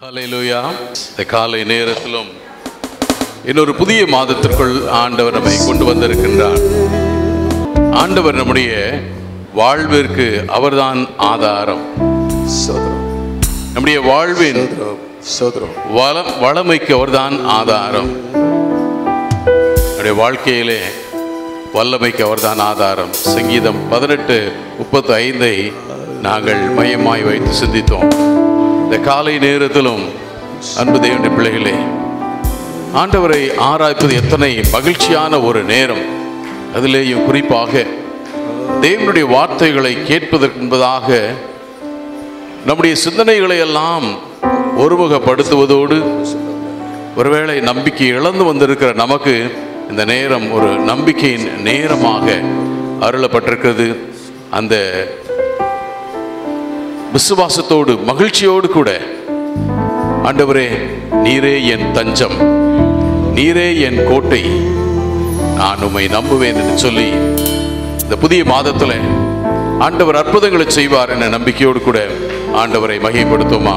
ஹalleluya இந்த காலை நேரத்திலும் இன்னொரு புதிய மாதத்திற்குள் ஆண்டவர் நம்மை கொண்டு வந்திருக்கின்றார். ஆண்டவர் நம்முடைய வாழ்விற்கு அவர்தான் ஆதாரம். நம்முடைய வாழ்வின் சோதரம் வள வளமைக்கு அவர்தான் ஆதாரம். நம்முடைய வாழ்க்கையிலே வல்லமைக்கு அவர்தான் ஆதாரம். சங்கீதம் பதினெட்டு முப்பத்தி ஐந்தை நாங்கள் மையமாய் வைத்து சிந்தித்தோம். இந்த காலை நேரத்திலும் அன்பு தேவனுடைய பிள்ளைகளே ஆண்டவரை ஆராய்ப்பது எத்தனை மகிழ்ச்சியான ஒரு நேரம். அதிலேயும் குறிப்பாக தேவனுடைய வார்த்தைகளை கேட்பதற்கு என்பதாக நம்முடைய சிந்தனைகளை எல்லாம் ஒருமுகப்படுத்துவதோடு ஒருவேளை நம்பிக்கை இழந்து வந்திருக்கிற நமக்கு இந்த நேரம் ஒரு நம்பிக்கையின் நேரமாக அருளப்பட்டிருக்கிறது. அந்த விசுவாசத்தோடு மகிழ்ச்சியோடு கூட ஆண்டவரே நீரே என் தஞ்சம் நீரே என் கோட்டை நான் உம்மை நம்புவேன் என்று சொல்லி இந்த புதிய மாதத்தில் ஆண்டவர் அற்புதங்களை செய்வார் என்ற நம்பிக்கையோடு கூட ஆண்டவரை மகிமைப்படுத்துமா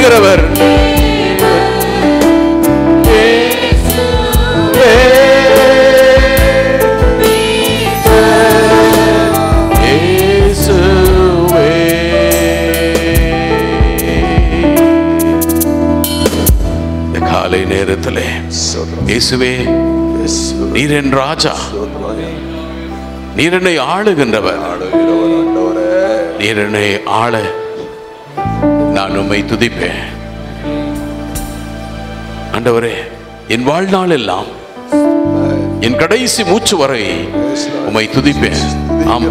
என்னை காலை நேரத்திலே இயேசுவே நீர் என் ராஜா. நீர் என்னை ஆளுகின்றவர். நீர் என்னை ஆள நான் துதிப்பேன். ஆண்டவரே என் வாழ்நாள் எல்லாம் என் கடைசி மூச்சு வரை உமை துதிப்பேன். ஆம்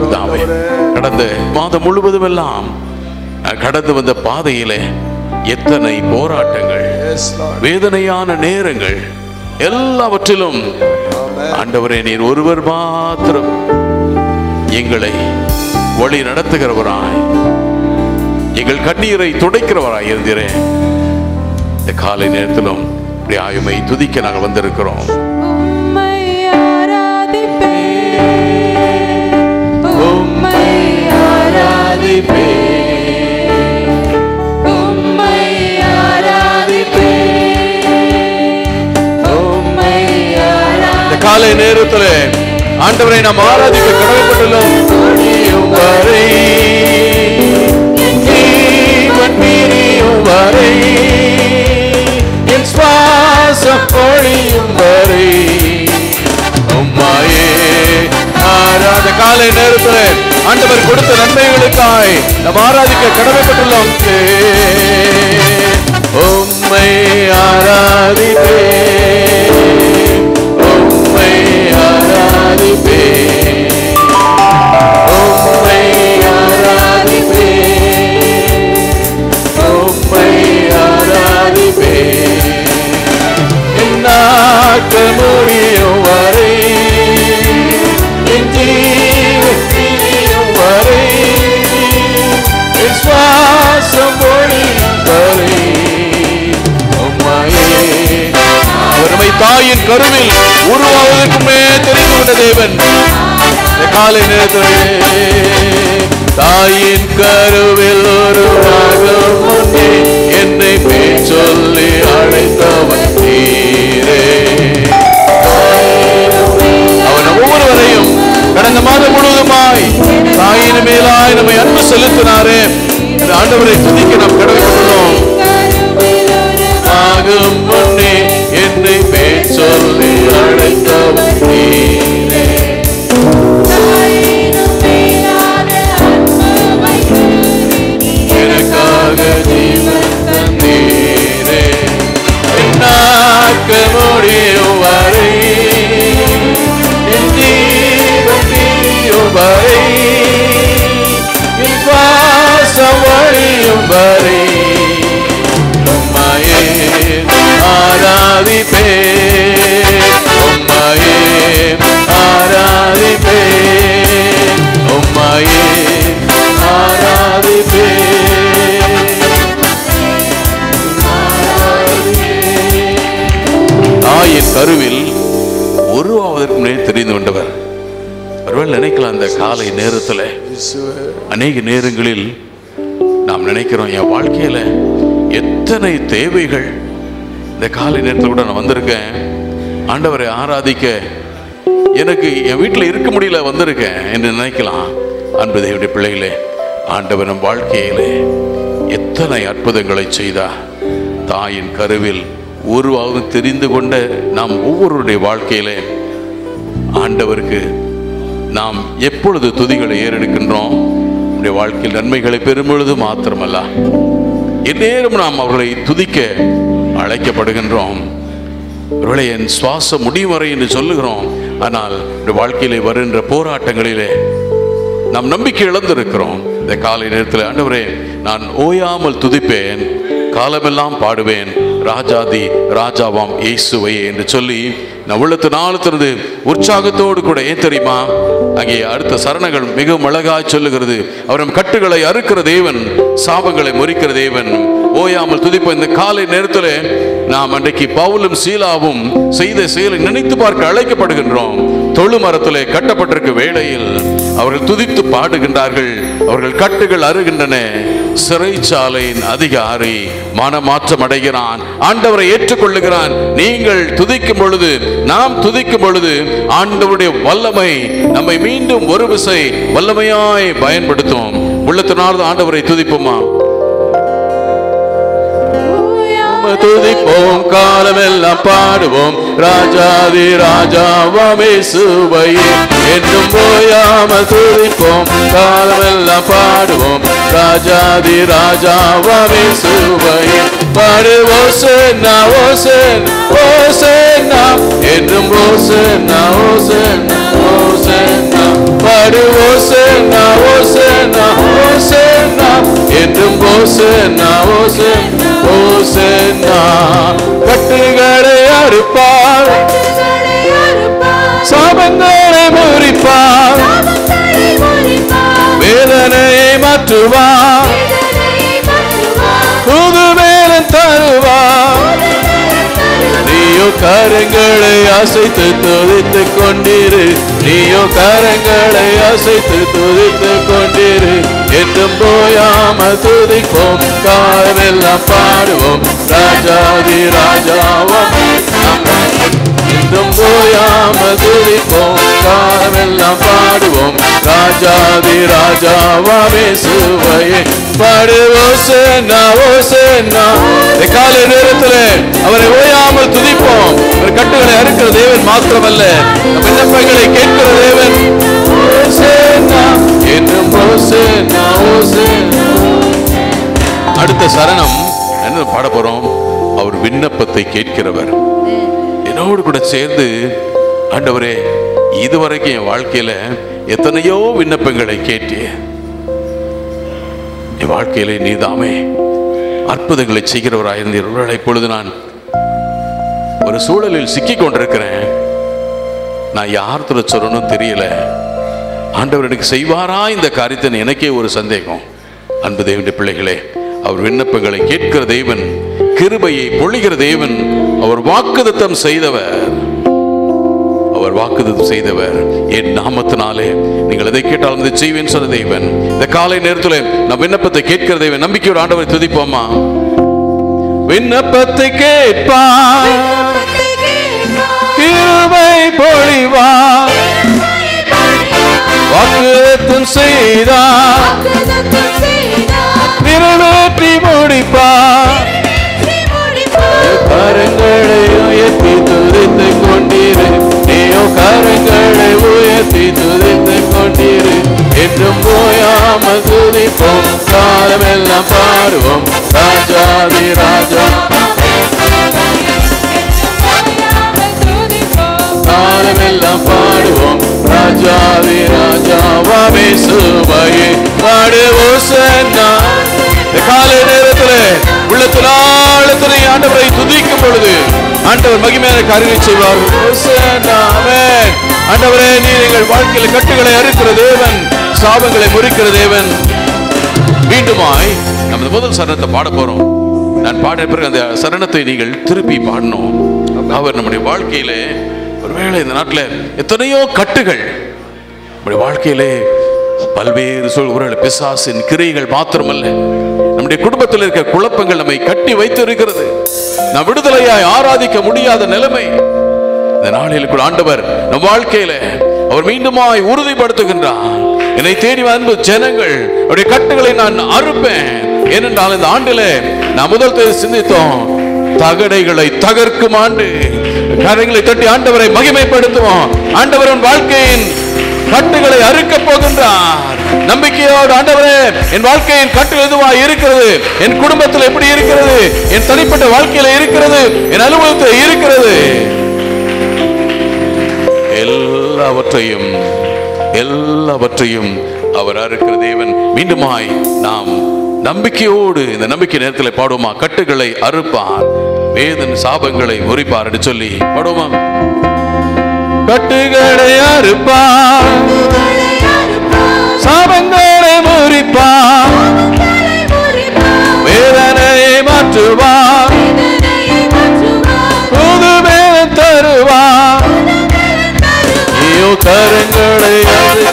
கடந்த மாதம் முழுவதும் எல்லாம் கடந்து வந்த பாதையிலே எத்தனை போராட்டங்கள் வேதனையான நேரங்கள் எல்லாவற்றிலும் ஆண்டவரே நீர் ஒருவர் மாத்திரம் எங்களை வழி நடத்துகிறவராய் எங்கள் கண்ணீரை துடைக்கிறவராய் இருந்தீரே. இந்த காலை நேரத்திலும் ஆயுமை துதிக்க நாங்கள் வந்திருக்கிறோம். காலை நேரத்தில் ஆண்டவரை நாம் ஆராதிக்க கடமைப்பட்டுள்ளோம் பிரியும் வரை என் சுவாசம் பொழியும் வரை. உம்மாயே ஆராத காலை நேரத்தில் ஆண்டவர் கொடுத்த நன்மைகளுக்காய் நம் ஆராதிக்க கடமைப்பட்டுள்ளோம். இந்த தாயின் கருவில் உருவாகும் முன்னே என்னை பேர் சொல்லி அழைத்தவன் நீரே. அவன் ஒவ்வொருவரையும் கடந்த மாதம் முழுவதுமாய் தாயின் மேலாய் நம்மை அன்பு செலுத்தினாரே இந்த ஆண்டவரை துதிக்க நாம் கடமைப்பட்டுள்ளோம். ஆகும் முன்னே என்னை பேர் சொல்லி அழைத்தவன் நீரே. வழியும் வரை உம்மையே ஆராதிப்பே. உம்மையே ஆராதிப்பே. உம்மையே ஆராதிப்பே. தாயின் கருவில் உருவாவதற்கு முன்னே தெரிந்து கொண்டவர். ஒருவேளை நினைக்கலாம் அந்த காலை நேரத்தில் அநேக நேரங்களில் நாம் நினைக்கிறோம் என் வாழ்க்கையில எத்தனை தேவைகள் இந்த காலை நேரத்தில் கூட நான் வந்திருக்கேன். ஆண்டவரை ஆராதிக்க எனக்கு என் வீட்டில் இருக்க முடியல வந்திருக்கேன் என்று நினைக்கலாம். அன்பு தேவடைய பிள்ளைகளே ஆண்டவர் நம் வாழ்க்கையிலே எத்தனை அற்புதங்களை செய்தா. தாயின் கருவில் உருவாகவும் தெரிந்து கொண்ட நாம் ஒவ்வொருவருடைய வாழ்க்கையிலே ஆண்டவருக்கு நாம் எப்பொழுது துதிகளை ஏறெடுக்கின்றோம் நம்முடைய வாழ்க்கையில் நன்மைகளை பெறும் பொழுது மாத்திரமல்ல. எந்நேரம் நாம் அவர்களை துதிக்க அழைக்கப்படுகின்றோம். ஒருவேளை என் சுவாசம் முடியும் வரை என்று சொல்லுகிறோம். ஆனால் இந்த வாழ்க்கையிலே வருகின்ற போராட்டங்களிலே நாம் நம்பிக்கை இழந்திருக்கிறோம். இந்த காலை நேரத்தில் ஆண்டவரே நான் ஓயாமல் துதிப்பேன். காலமெல்லாம் பாடுவேன். ராஜாதி ராஜாவாம் இயேசுவையே என்று சொல்லி நான் உள்ளத்து நாளத்திலிருந்து உற்சாகத்தோடு கூட ஏன் தெரியுமா? அங்கே அடுத்த சரணங்கள் மிகவும் அழகாய் சொல்லுகிறது. அவர் நம் கட்டுகளை அறுக்கிற தேவன் சாபங்களை முறிக்கிற தேவன். ஓயாமல் துதிப்ப இந்த காலை நேரத்தில் நாம் அன்றைக்கு பவுலும் சீலாவும் செய்த செயலை நினைத்து பார்க்க அழைக்கப்படுகின்றோம். தொழு மரத்திலே கட்டப்பட்டிருக்க வேளையில் அவர்கள் துதித்து பாடுகின்றார்கள். அவர்கள் கட்டுகள் அருகின்றன சிறைச்சாலையின் அதிகாரி மனமாற்றம் அடைகிறான். ஆண்டவரை ஏற்றுக்கொள்ளுகிறான். நீங்கள் துதிக்கும் பொழுது நாம் துதிக்கும் பொழுது ஆண்டவருடைய வல்லமை நம்மை மீண்டும் ஒரு விசை வல்லமையாய் பயன்படுத்தும். உள்ளத்தினார்ந்து ஆண்டவரை துதிப்போமா? துதிப்போம் காலமெல்லாம் பாடுவோம். ராஜாதி ராஜாவாமே சுவையே என்றும் போயாம துதிப்போம் காலமெல்லாம் பாடுவோம். ராஜாதி ராஜாவாமே சுவையே பாடுவோம் சேனா ஓ சேன் ஓ சேனா என்றும் ஓ சேனா ஓ சேனா ஓ சேனா பாடுவோம் சேனா ஓ சேனா ஓ சேனா என்றும் ஓ சேனா ஓ சேனா ஓசன்னா கட்டுகளை அறுப்பார் சாபங்களை முறிப்பார். வேதனையை மாற்றுவார். கரங்களை அசைத்து துதித்து கொண்டிரு. நீயோ கரங்களை அசைத்து துதித்து கொண்டிரு. என்றும் போயாம துதிப்போம். காரெல்லாம் பாடுவோம். ராஜாதி ராஜாவாம். என்றும் போயாம துதிப்போம் காலமெல்லாம் பாடுவோம் ராஜாதி ராஜாவாமே சுவையே பாடுவோ சேனா ஓ சேனா கால நேரத்தில் அவரை ஓயாமல் துதிப்போம் அவர் கட்டுகளை அறுக்கிற தேவன் மாத்திரமல்ல விண்ணப்பங்களை கேட்கிற தேவன் என்றும் அடுத்த சரணம் என்ன பாட போறோம் அவர் விண்ணப்பத்தை கேட்கிறவர் என்னோடு கூட சேர்ந்து ஆண்டவரே இதுவரைக்கும் என் வாழ்க்கையில எத்தனையோ விண்ணப்பங்களை கேட்டிய என் வாழ்க்கையிலே நீதாமே அற்புதங்களை செய்கிறவராயிருந்தீர்கள் இப்பொழுது நான் ஒரு சூழலில் சிக்கிக் கொண்டிருக்கிறேன். நான் யார்த்துல சொல்லணும் தெரியல. ஆண்டவர் எனக்கு செய்வாரா இந்த காரியத்தை எனக்கே ஒரு சந்தேகம். அன்பு தேவனுடைய பிள்ளைகளே அவர் விண்ணப்பங்களை கேட்கிற தேவன் கிருபையை பொழிகிற தேவன் அவர் வாக்குதத்தம் செய்தவர். அவர் வாக்குதத்தம் செய்தவர். என் நாமத்தினாலே நீங்கள் எதை கேட்டாலும் இதை செய்வேன் சொன்ன தேவன். இந்த காலை நேரத்தில் நான் விண்ணப்பத்தை கேட்கிற தேவன். நம்பிக்கையோட ஆண்டவரை துதிப்போமா? விண்ணப்பத்தை கேட்பார். கிருபை பொழிவார். வாக்குதத்தம் செய்தார். நிறைவேற்றி முடிப்பார். உயர்த்தி துதித்து கொண்டீரு நீயோ கரங்களை உயர்த்தி துதித்து கொண்டீரு என்றும் போயாமல் துதிப்போம் காலமெல்லாம் பாடுவோம். ராஜாதி ராஜா காலமெல்லாம் பாடுவோம் ராஜாதி ராஜாவாமே சுவையே பாடுவோம் சென்னா இந்த போல நேரத்தில் உள்ளத்தில் ஆண்டவரை துதிக்கும் பொழுது ஆண்டவர் மகிமையான காரியங்களை செய்வார். ஆண்டவரே நீர் எங்கள் வாழ்க்கையில் கட்டுகளை அறுக்கிற தேவன் சாபங்களை முறிக்கிற தேவன். மீண்டுமாய் நமது முதல் சரணத்தை பாட போறோம். நான் பாட பிறகு அந்த சரணத்தை நீங்கள் திருப்பி பாடணும். அவர் நம்முடைய வாழ்க்கையிலே ஒருவேளை இந்த நாட்டில் எத்தனையோ கட்டுகள் நம்முடைய வாழ்க்கையிலே பல்வேறு சொல் ஒருவேளை பிசாசின் கிரைகள் மாத்திரமல்ல. நம்முடைய குடும்பத்தில் இருக்க குழப்பங்கள் நம்மை கட்டி வைத்திருக்கிறது. நம் விடுதலையாய் ஆராதிக்க முடியாத நிலைமை. இந்த நாளில் கூட ஆண்டவர் நம் வாழ்க்கையில அவர் மீண்டுமாய் உறுதிப்படுத்துகின்றார். என்னை தேடி வந்து ஜனங்கள் அவருடைய கட்டுகளை நான் அறுப்பேன். ஏனென்றால் இந்த ஆண்டிலே நான் முதல் தேதி சிந்தித்தோம் தகடைகளை தகர்க்கும் ஆண்டு. கரைகளை தட்டி ஆண்டவரை மகிமைப்படுத்துவோம். ஆண்டவர் உன் வாழ்க்கையின் கட்டுகளை அறுக்கப் போகின்றார். நம்பிக்கையோடு ஆண்டவரே என் வாழ்க்கையின் கட்டு எதுவா இருக்கிறது? என் குடும்பத்தில் எப்படி இருக்கிறது? என் தனிப்பட்ட வாழ்க்கையில இருக்கிறது? என் அலுவலகத்தில் இருக்கிறது? எல்லாவற்றையும் எல்லாவற்றையும் அவர் அறுக்கிற தேவன். மீண்டுமாய் நாம் நம்பிக்கையோடு இந்த நம்பிக்கை நேரத்தில் பாடுவோமா? கட்டுகளை அறுப்பார். வேதன் சாபங்களை முறிப்பார் என்று சொல்லி பாடுவோமா? கட்டுகளை அறுப்பார். சாபங்களை முறிப்பார் வேதனையை மாற்றுவார் புது வேதம் தருவார் ஐயோ கரங்களை காலை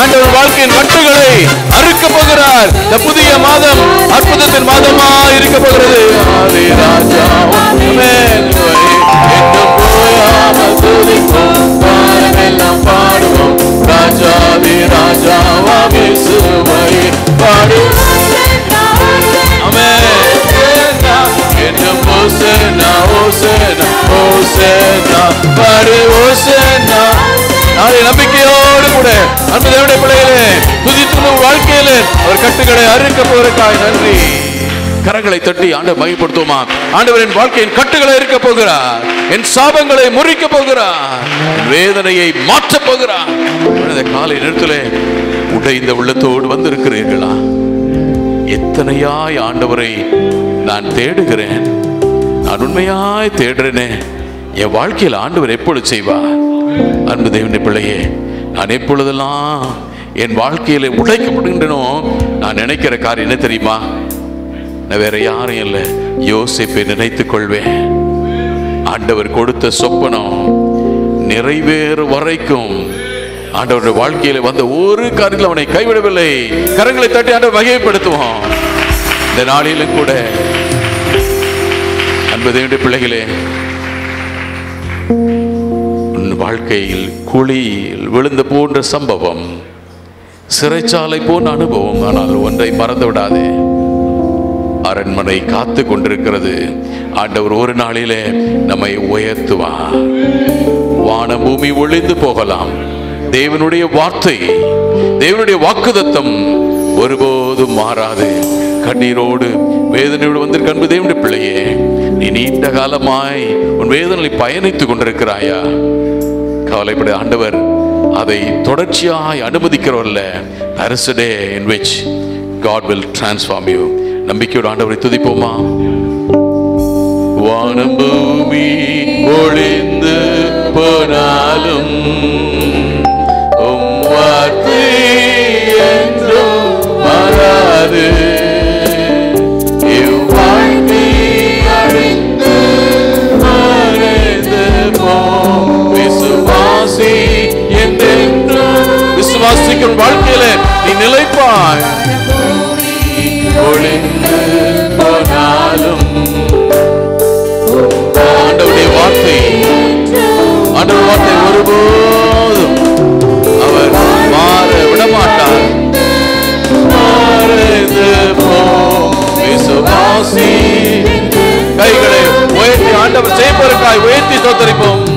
ஆண்டவர் வாழ்க்கையின் கட்டுகளை அறுக்க போகிறார். இந்த புதிய மாதம் அற்புதத்தின் மாதமா இருக்க போகிறது. ராஜா துதிப்போம் காலமெல்லாம் பாடுவோம் ராஜாதி ராஜாவாம் இயேசுவை பாடுவோம் ஓசேனா, ஓசேனா, ஓசேனா, பாடு ஓசேனா. நாளை நம்பிக்கையோடு கூட அன்பு தேவனுடைய பிள்ளைகளே துதித்துள்ள வாழ்க்கையிலே அவர் கட்டுகளை அறுக்க போவதற்காக நன்றி கரங்களை தட்டி ஆண்டு மகிப்படுத்துவோமா ஆண்டவரின் வாழ்க்கையின் கட்டுகளை இருக்க போகிறார். என் சாபங்களை முறிக்க போகிறார். வேதனையை மாற்றப் போகிறார். காலை நேரத்தில் உடைந்த உள்ளத்தோடு வந்திருக்கிறீர்களா? எத்தனையாய் ஆண்டவரை நான் தேடுகிறேன். நான் உண்மையாய் தேடுறேனே. என் வாழ்க்கையில் ஆண்டவர் எப்பொழுது செய்வார்? அன்பு தேவனுடைய பிள்ளையே நான் எப்பொழுதெல்லாம் என் வாழ்க்கையில உடைக்கப்படுகின்றனோ நான் நினைக்கிற காரியம் என்ன தெரியுமா? நான் வேற யாரும் இல்லை. யோசிப்பை நினைத்துக் கொள்வேன். ஆண்டவர் கொடுத்த சொப்பனம் நிறைவேறும் வரைக்கும் ஆண்டவருடைய வாழ்க்கையில வந்த ஒரு காரியத்தில் அவனை கைவிடவில்லை. கரங்களை தட்டி ஆண்டவர் வகைப்படுத்துவோம் இந்த நாளிலும் கூட. அன்பு தேவனுடைய பிள்ளைகளே உன் வாழ்க்கையில் குழியில் விழுந்த போன்ற சம்பவம் சிறைச்சாலை போன்ற அனுபவம் ஆனால் ஒன்றை மறந்து விடாதே அரண்மனை காத்து கொண்டிருக்கிறது. ஆண்டவர் ஒரு நாளிலே நம்மை உயர்த்துவார். வான பூமி ஒளிந்து போகலாம். தேவனுடைய வார்த்தை தேவனுடைய வாக்குதத்தம் ஒருபோதும் மாறாது. கண்ணீரோடு வேதனையோடு வந்திருக்க அன்பு தேவனுடைய பிள்ளையே நீ நீண்ட காலமாய் உன் வேதனை பயணித்துக் கொண்டிருக்கிறாயா? கவலைப்பட ஆண்டவர் அதை தொடர்ச்சியாய் அனுமதிக்கிறவல்ல அரசு day in which God will transform you நம்பிக்கையோட ஆண்டவரை துதிப்போமா? வானம் பூமி ஒளிந்து போனாலும் aguenta, São Tribão.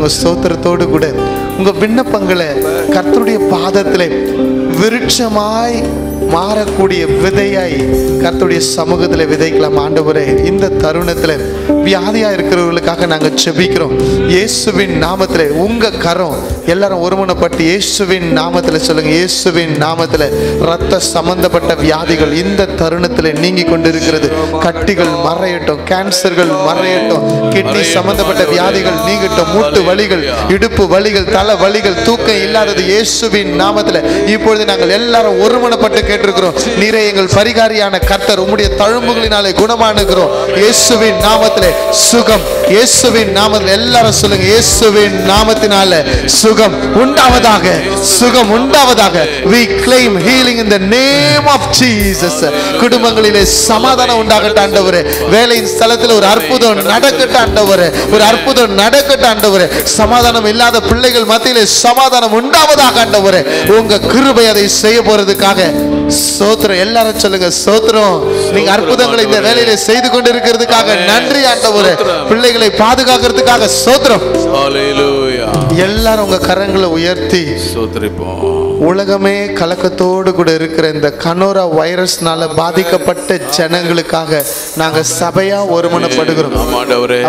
கரங்களை ஸ்தோத்திரத்தோடு கூட உங்க விண்ணப்பங்களை கர்த்தருடைய பாதத்தில் விருட்சமாய் மாறக்கூடிய விதையாய் கர்த்தருடைய சமூகத்தில் விதைக்கலாம். ஆண்டவரே இந்த தருணத்தில் வியாதியா இருக்கிறவர்களுக்காக நாங்கள் செபிக்கிறோம். இயேசுவின் நாமத்தில் உங்க கரம் எல்லாரும் ஒருமனப்பட்டு இயேசுவின் நாமத்தில் சொல்லுங்க. இயேசுவின் நாமத்தில் ரத்த சம்பந்தப்பட்ட வியாதிகள் இந்த தருணத்தில் நீங்கி கொண்டிருக்கிறது. கட்டிகள் மறையட்டும் கேன்சர்கள் மறையட்டும் கிட்னி சம்பந்தப்பட்ட வியாதிகள் நீங்கட்டும் மூட்டு வலிகள் இடுப்பு வலிகள் தலை வலிகள் தூக்கம் இல்லாதது இயேசுவின் நாமத்தில். இப்பொழுது நாங்கள் எல்லாரும் ஒருமனப்பட்டு கேட்டிருக்கிறோம். நீரே எங்கள் பரிகாரியான கர்த்தர் உம்முடைய தழும்புகளினாலே குணமானுகிறோம். இயேசுவின் நாமத்திலே சுகம் இயேசுவின் நாமத்தில் எல்லாரும் சொல்லுங்க இயேசுவின் நாமத்தினால சுகம் உண்டாவதாக சுகம் உண்டாவதாக we claim healing in the name of Jesus. குடும்பங்களிலே சமாதானம் உண்டாகட்டும் ஆண்டவரே. வேலையின் ஸ்தலத்தில் ஒரு அற்புதம் நடக்கட்டும் ஆண்டவரே. ஒரு அற்புதம் நடக்கட்டும் ஆண்டவரே. சமாதானம் இல்லாத பிள்ளைகள் மத்தியிலே சமாதானம் உண்டாவதாக ஆண்டவரே. உங்க கிருபை அதை செய்ய போறதுக்காக சோத்திரம் எல்லாரும் சொல்லுங்க சோத்திரம். நீங்க அற்புதங்களை இந்த வேலையில செய்து கொண்டிருக்கிறதுக்காக நன்றி ஆண்டவரே. பிள்ளைகளை பாதுகாக்கிறதுக்காக சோத்திரம். எல்லாரும் உங்க கரங்களை உயர்த்தி. ஸ்தோத்திரிப்போம் உலகமே கலக்கத்தோடு கூட இருக்கிற இந்த கனோரா வைரஸ்னால பாதிக்கப்பட்ட ஜனங்களுக்காக நாங்க சபையா ஒருமனப்படுகிறோம்.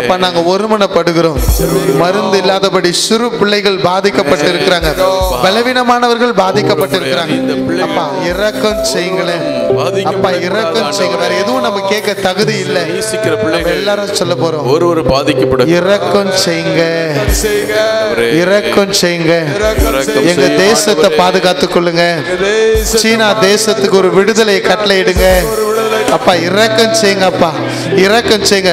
அப்ப நாங்க ஒருமனப்படுகிறோம். மருந்து இல்லாதபடி சிறு பிள்ளைகள் பாதிக்கப்பட்டு இருக்கிறாங்க பலவீனமானவர்கள் பாதிக்கப்பட்டு இருக்கிறாங்க அப்பா இரக்கம் செய்யுங்களேன். அப்பா இரக்கம் செய்யுங்க. வேற எதுவும் நம்ம கேட்க தகுதி இல்லை. எல்லாரும் சொல்ல போறோம். ஒரு ஒரு பாதிக்கப்பட இரக்கம் செய்யுங்க. இரக்கம் செய்யுங்க. எங்க தேசத்தை பாதுகாத்துக் கொள்ளுங்க சீனா தேசத்துக்கு ஒரு விடுதலையை கட்டளையிடுங்க அப்பா இரக்கம் செய்யுங்க அப்பா இரக்கம் செய்யுங்க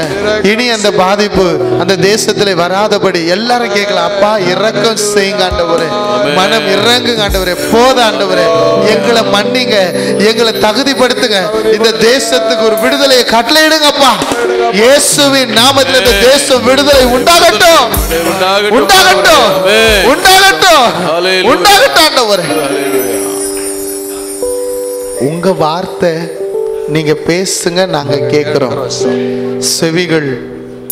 இனி அந்த பாதிப்பு அந்த தேசத்துல வராதபடி எல்லாரும் கேட்கலாம் அப்பா இரக்கம் செய்யுங்க ஆண்டவரே. மனம் இறங்குங்க ஆண்டவரே. போத ஆண்டவரே. எங்களை மன்னிங்க. எங்களை தகுதிப்படுத்துங்க. இந்த தேசத்துக்கு ஒரு விடுதலையை கட்டளையிடுங்கப்பா இயேசுவின் நாமத்தில் இந்த தேசம் விடுதலை உண்டாகட்டும். உண்டாகட்டும். உண்டாகட்டும். ஆண்டவரே. உங்க வார்த்தை நீங்க பேசுங்க நாங்க கேட்கிறோம் செவிகள்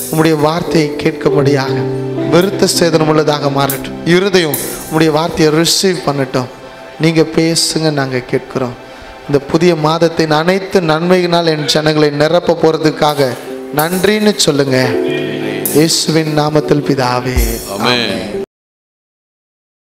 உம்முடைய வார்த்தையை கேட்கும்படியாக விருத்த சேதனம் உள்ளதாக மாறட்டும். இருதயம் உம்முடைய வார்த்தையை ரிசீவ் பண்ணட்டும். நீங்க பேசுங்க நாங்க கேட்கிறோம். இந்த புதிய மாதத்தின் அனைத்து நன்மையினால் என் ஜனங்களை நிரப்ப போறதுக்காக நன்றின்னு சொல்லுங்க. இயேசுவின் நாமத்தில் பிதாவே. ஆமென்